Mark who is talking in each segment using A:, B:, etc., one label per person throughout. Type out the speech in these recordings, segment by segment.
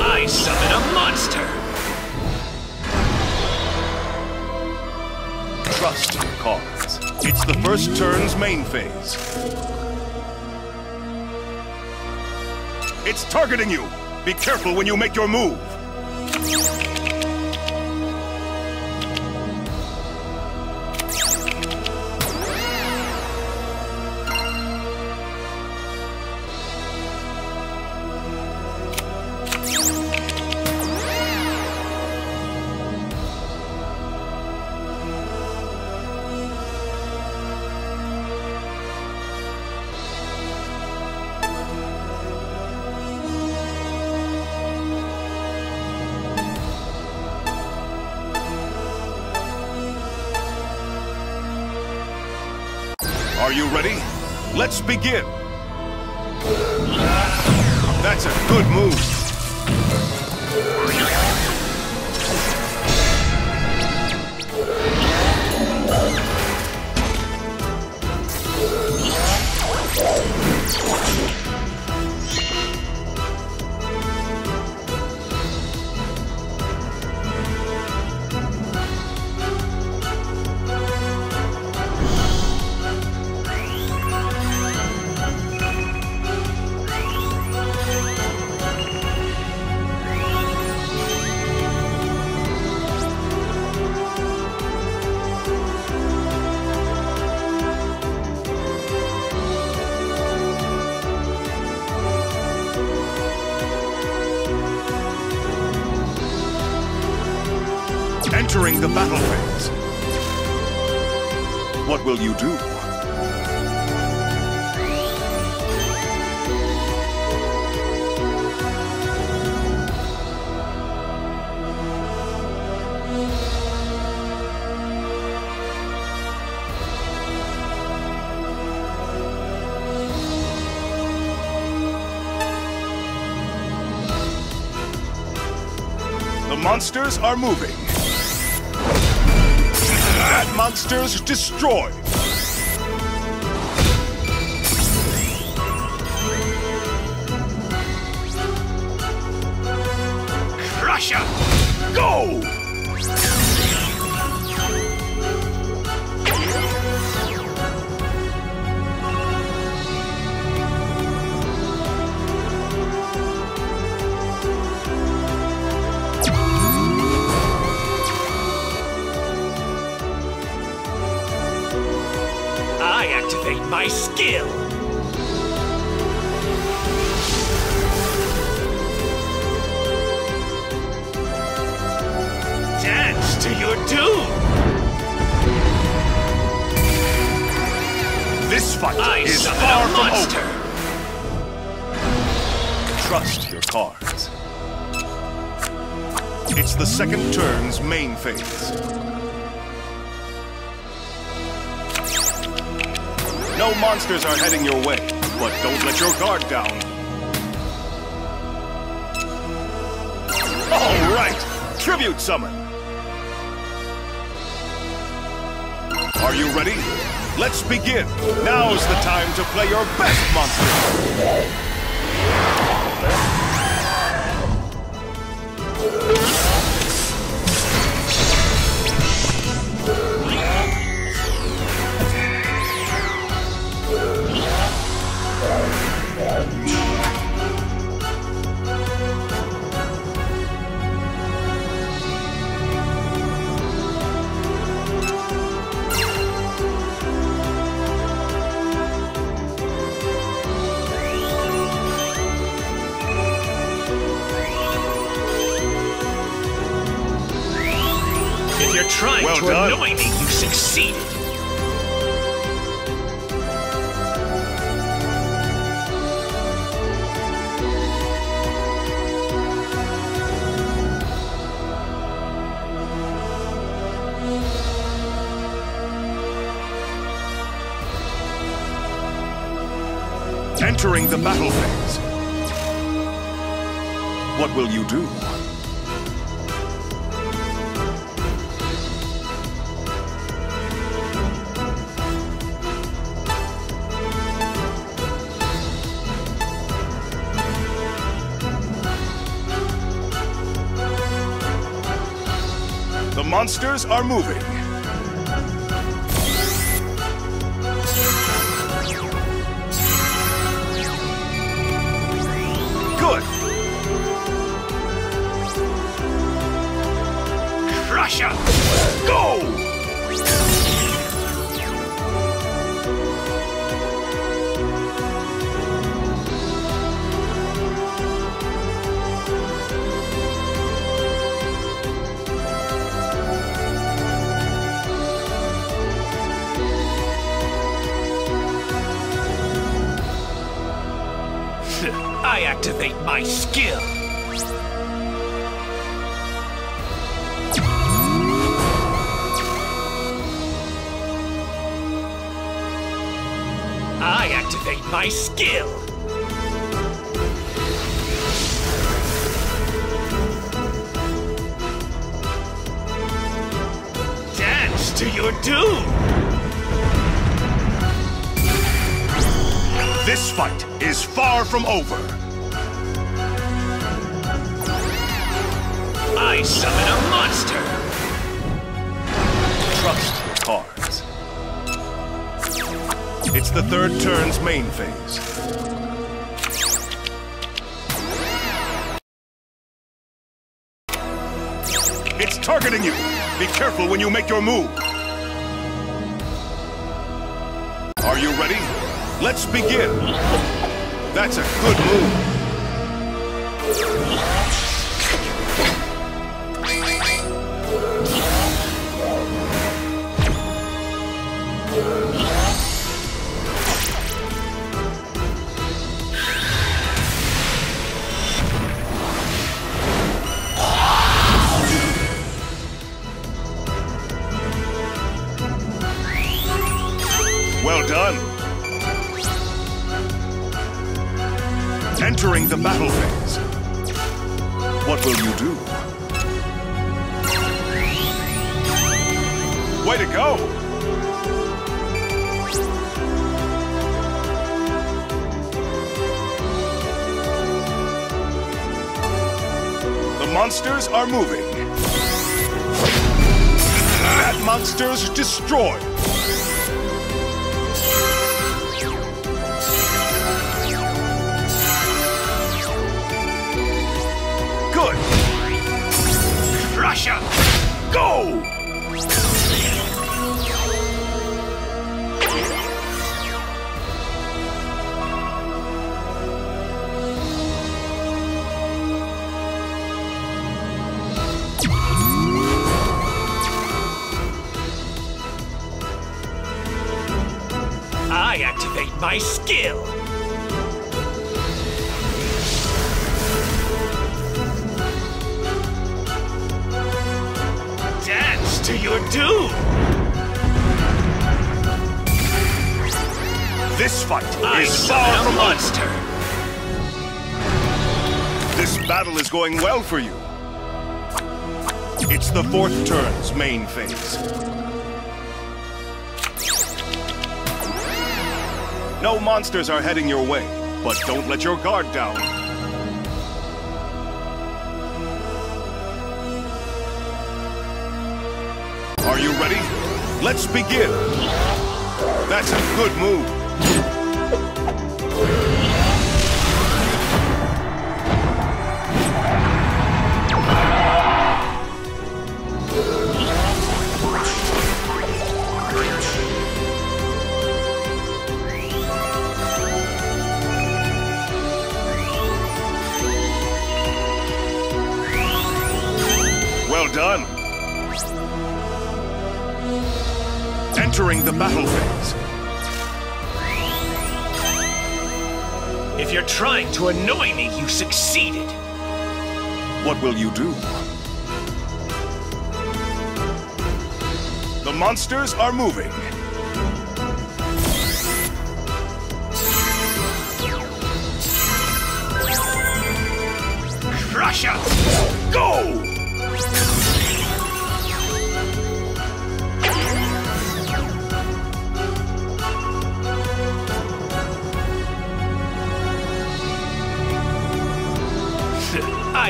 A: I summon a monster!
B: Trust your cards. It's the first turn's main phase. It's targeting you! Be careful when you make your move! Are you ready? Let's begin! That's a good move. Entering the battle phase. What will you do? The monsters are moving. That monster's destroyed.
A: Crusher!
B: Go!
A: Skill! Dance to your doom!
B: This fight
A: I
B: is far
A: a
B: from
A: monster!
B: over. Trust your cards. It's the second turn's main phase. No monsters are heading your way, but don't let your guard down. All right, tribute summon. Are you ready? Let's begin. Now's the time to play your best monster.
A: If you're trying
B: Well
A: to
B: done.
A: annoy me, you succeeded!
B: Entering the battle phase. What will you do? The monsters are moving. Go!
A: I activate my skill. I activate my skill. Dance to your doom.
B: This fight is far from over.
A: I summon a
B: the third turn's main phase. It's targeting you! Be careful when you make your move! Are you ready? Let's begin! That's a good move! Entering the battle phase. What will you do? Way to go! The monsters are moving. That monster's destroyed. Good.
A: Crusher!
B: Go!
A: I activate my skill. Doom.
B: This fight
A: I
B: is far from over.
A: monster.
B: This battle is going well for you. It's the fourth turn's main phase. No monsters are heading your way, but don't let your guard down. Let's begin. That's a good move. Entering the battle phase.
A: If you're trying to annoy me, you succeeded.
B: What will you do? The monsters are moving.
A: Crusher!
B: Go!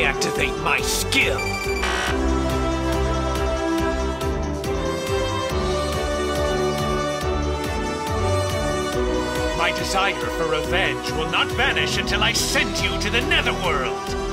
A: I activate my skill. My desire for revenge will not vanish until I send you to the Netherworld.